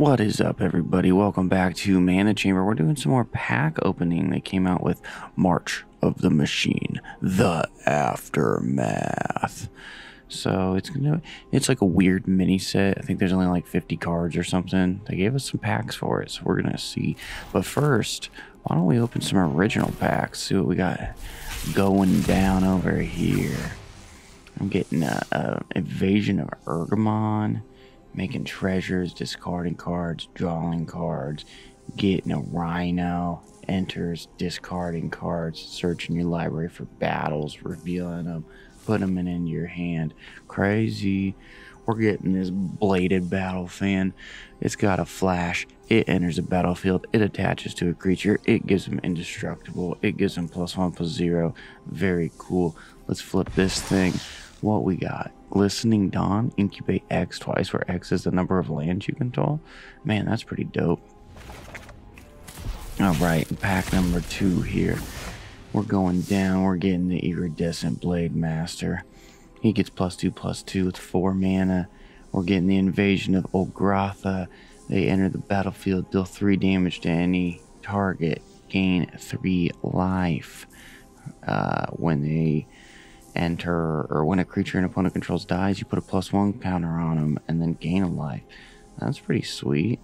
What is up, everybody? Welcome back to Mana Chamber. We're doing some more pack opening. They came out with March of the Machine, The Aftermath. So it's gonna, it's like a weird mini set. I think there's only like 50 cards or something. They gave us some packs for it, so we're gonna see. But first, why don't we open some original packs? See what we got going down over here. I'm getting a, a invasion of Ergamon making treasures, discarding cards, drawing cards, getting a rhino, enters, discarding cards, searching your library for battles, revealing them, putting them in your hand. Crazy. We're getting this bladed battle fan. It's got a flash. It enters a battlefield. It attaches to a creature. It gives them indestructible. It gives them plus one, plus zero. Very cool. Let's flip this thing. What we got? Glistening Dawn, incubate X twice, where X is the number of lands you control. Man, that's pretty dope. All right, pack number two here. We're going down. We're getting the Iridescent Blade Master. He gets plus two, plus two It's four mana. We're getting the Invasion of Ulgrotha. They enter the battlefield, deal three damage to any target, gain three life. Uh, when they enter or when a creature an opponent controls dies, you put a plus one counter on them and then gain a life. That's pretty sweet.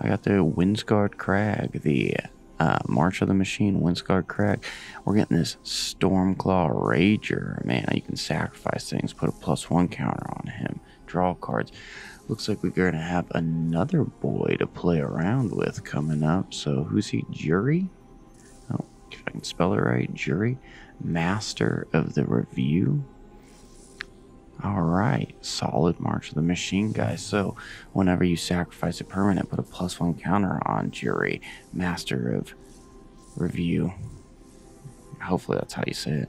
I got the Windscarred Crag, the uh, March of the Machine, Windscarred Crag. We're getting this Stormclaw Rager. Man, you can sacrifice things, put a plus one counter on him, draw cards. Looks like we're going to have another boy to play around with coming up. So, who's he? Jury? Can spell it right, Jury master of the review. All right, solid March of the Machine, guys. So, whenever you sacrifice a permanent, put a plus one counter on Jury, Master of Review. Hopefully, that's how you say it.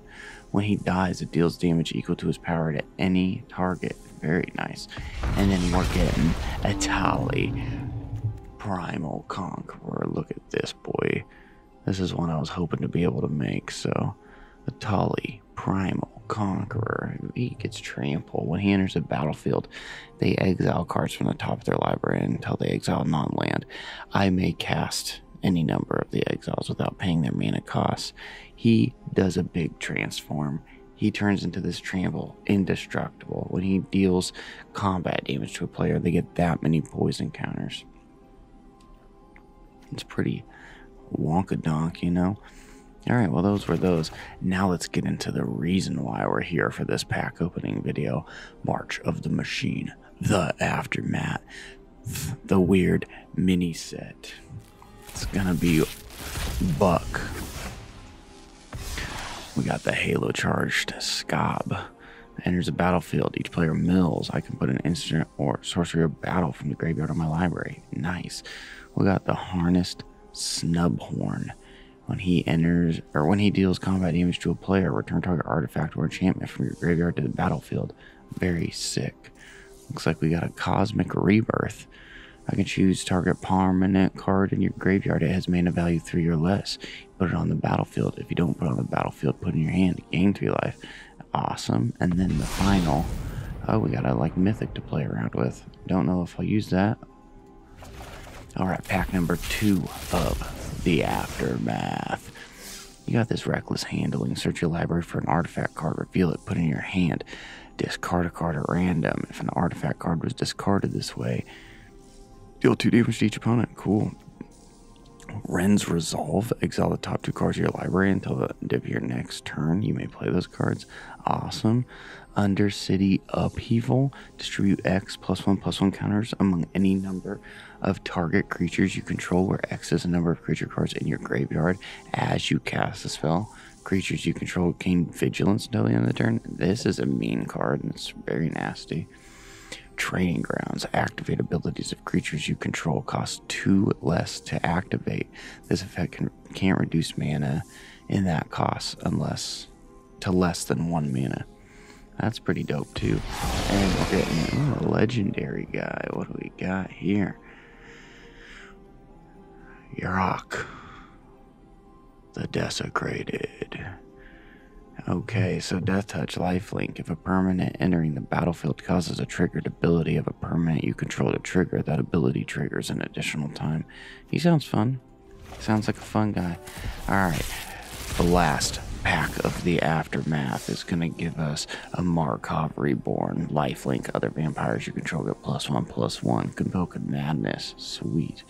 When he dies, it deals damage equal to his power to any target. Very nice. And then we're getting Etali, Primal Conqueror. Look at this, boy. This is one I was hoping to be able to make, so Etali, Primal, Conqueror. He gets trampled. When he enters the battlefield, they exile cards from the top of their library until they exile non land. I may cast any number of the exiles without paying their mana costs. He does a big transform. He turns into this trample indestructible. When he deals combat damage to a player, they get that many poison counters. It's pretty wonkadonk, you know? All right, well, those were those. Now let's get into the reason why we're here for this pack opening video March of the Machine, the Aftermath, the weird mini set. It's gonna be Buck. We got the Halo charged Skaab. Enters a battlefield. Each player mills. I can put an instant or sorcery of battle from the graveyard of my library. Nice. We got the Harnessed Snubhorn when he enters or when he deals combat damage to a player, return target artifact or enchantment from your graveyard to the battlefield. Very sick. Looks like we got a cosmic rebirth. I can choose target permanent card in your graveyard. It has mana value three or less. Put it on the battlefield. If you don't put it on the battlefield, put it in your hand. Gain three life. Awesome. And then the final. Oh, we got a like mythic to play around with. Don't know if I'll use that. All right, pack number two of the aftermath. You got this reckless handling. Search your library for an artifact card, reveal it, put it in your hand. Discard a card at random. If an artifact card was discarded this way, deal two damage to each opponent. Cool. Wrenn's Resolve. Exile the top two cards of your library until the end of your next turn. You may play those cards. Awesome. Undercity Upheaval. Distribute X plus one plus one counters among any number of target creatures you control, where X is the number of creature cards in your graveyard as you cast the spell. Creatures you control gain vigilance until the end of the turn. This is a mean card and it's very nasty. Training Grounds. Activate abilities of creatures you control cost two less to activate. This effect can, can't reduce mana in that cost unless to less than one mana. That's pretty dope too. And we're getting a legendary guy. What do we got here? Yarok, the Desecrated. Okay, so Death Touch Lifelink. If a permanent entering the battlefield causes a triggered ability of a permanent you control to trigger, that ability triggers an additional time. He sounds fun. Sounds like a fun guy. Alright, the last pack of the Aftermath is going to give us a Markov Baron, Lifelink. Other vampires you control get plus one, plus one. Convoke Madness. Sweet.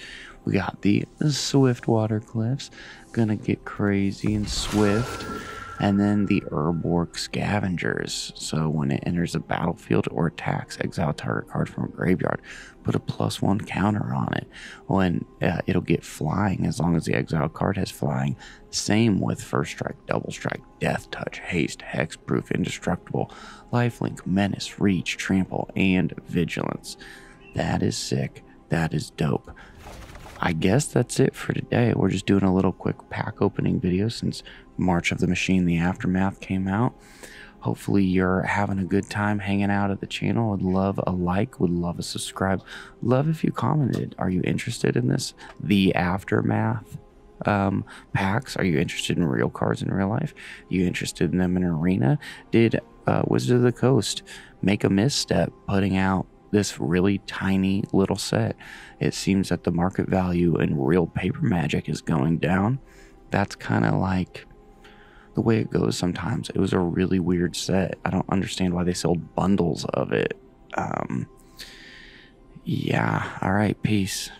We got the Swift Water Cliffs. Gonna get crazy and swift and then the Urborg Scavengers. So when it enters the battlefield or attacks, exile target card from graveyard, put a plus one counter on it. When uh, it'll get flying as long as the exile card has flying. Same with first strike, double strike, death touch, haste, hexproof, indestructible, lifelink, menace, reach, trample, and vigilance. That is sick. That is dope. I guess that's it for today. We're just doing a little quick pack opening video since March of the Machine, the Aftermath came out. Hopefully, you're having a good time hanging out at the channel. Would love a like, would love a subscribe. Love if you commented. Are you interested in this? The Aftermath um, packs? Are you interested in real cards in real life? Are you interested in them in arena? Did uh, Wizard of the Coast make a misstep putting out this really tiny little set? It seems that the market value in real paper magic is going down. That's kind of like the way it goes sometimes. It was a really weird set. I don't understand why they sold bundles of it. Um, yeah. All right. Peace.